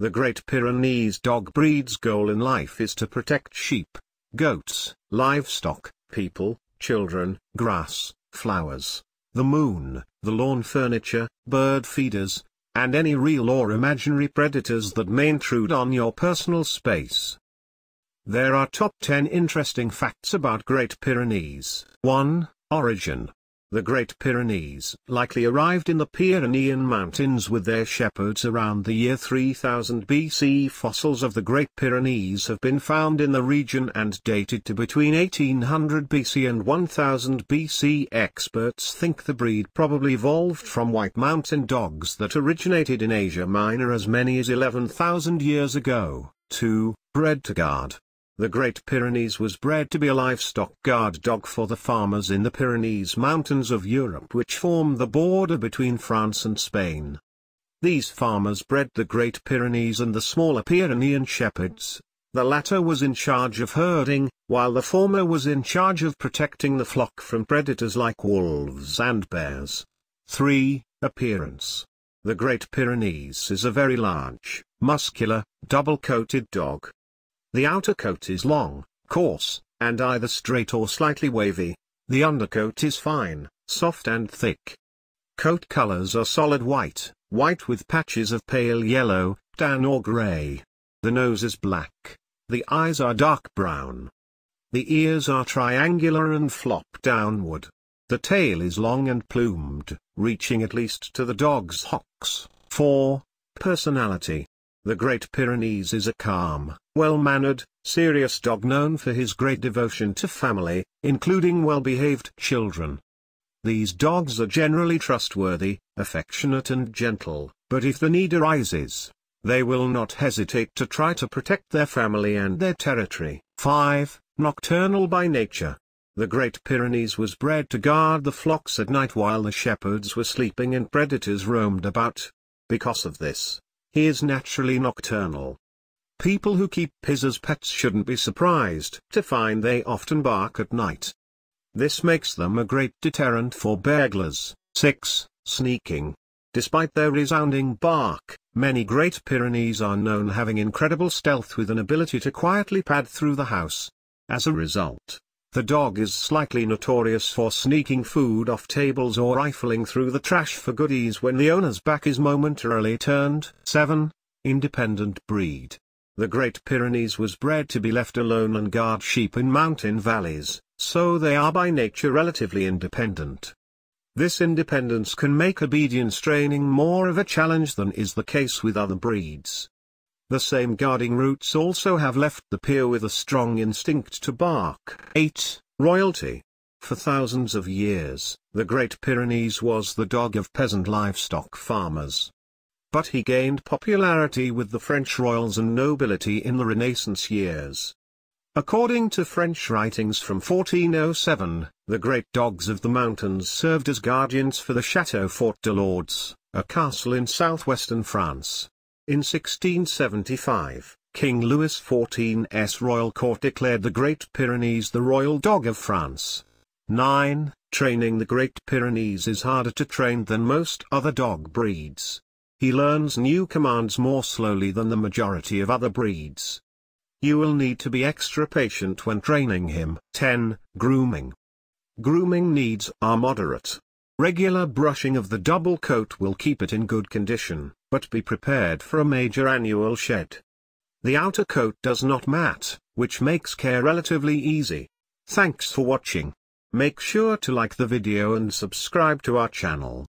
The Great Pyrenees dog breed's goal in life is to protect sheep, goats, livestock, people, children, grass, flowers, the moon, the lawn furniture, bird feeders, and any real or imaginary predators that may intrude on your personal space. There are top 10 interesting facts about Great Pyrenees. 1. Origin. The Great Pyrenees likely arrived in the Pyrenean Mountains with their shepherds around the year 3000 BC. Fossils of the Great Pyrenees have been found in the region and dated to between 1800 BC and 1000 BC. Experts think the breed probably evolved from white mountain dogs that originated in Asia Minor as many as 11,000 years ago. 2. Bred to guard. The Great Pyrenees was bred to be a livestock guard dog for the farmers in the Pyrenees Mountains of Europe which form the border between France and Spain. These farmers bred the Great Pyrenees and the smaller Pyrenean shepherds. The latter was in charge of herding, while the former was in charge of protecting the flock from predators like wolves and bears. 3. Appearance The Great Pyrenees is a very large, muscular, double-coated dog. The outer coat is long, coarse, and either straight or slightly wavy. The undercoat is fine, soft and thick. Coat colors are solid white, white with patches of pale yellow, tan or gray. The nose is black. The eyes are dark brown. The ears are triangular and flop downward. The tail is long and plumed, reaching at least to the dog's hocks. 4. Personality the Great Pyrenees is a calm, well-mannered, serious dog known for his great devotion to family, including well-behaved children. These dogs are generally trustworthy, affectionate and gentle, but if the need arises, they will not hesitate to try to protect their family and their territory. 5. Nocturnal by nature. The Great Pyrenees was bred to guard the flocks at night while the shepherds were sleeping and predators roamed about. Because of this, he is naturally nocturnal. People who keep his as pets shouldn't be surprised to find they often bark at night. This makes them a great deterrent for burglars. 6. Sneaking. Despite their resounding bark, many Great Pyrenees are known having incredible stealth with an ability to quietly pad through the house. As a result, the dog is slightly notorious for sneaking food off tables or rifling through the trash for goodies when the owner's back is momentarily turned. 7. Independent breed. The Great Pyrenees was bred to be left alone and guard sheep in mountain valleys, so they are by nature relatively independent. This independence can make obedience training more of a challenge than is the case with other breeds. The same guarding roots also have left the Pyr with a strong instinct to bark. 8. Royalty. For thousands of years, the Great Pyrenees was the dog of peasant livestock farmers. But he gained popularity with the French royals and nobility in the Renaissance years. According to French writings from 1407, the great dogs of the mountains served as guardians for the Château Fort de Lourdes, a castle in southwestern France. In 1675, King Louis XIV's royal court declared the Great Pyrenees the royal dog of France. 9. Training the Great Pyrenees is harder to train than most other dog breeds. He learns new commands more slowly than the majority of other breeds. You will need to be extra patient when training him. 10. Grooming. Grooming needs are moderate. Regular brushing of the double coat will keep it in good condition but be prepared for a major annual shed. The outer coat does not mat, which makes care relatively easy. Thanks for watching. Make sure to like the video and subscribe to our channel.